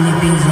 in Ibiza.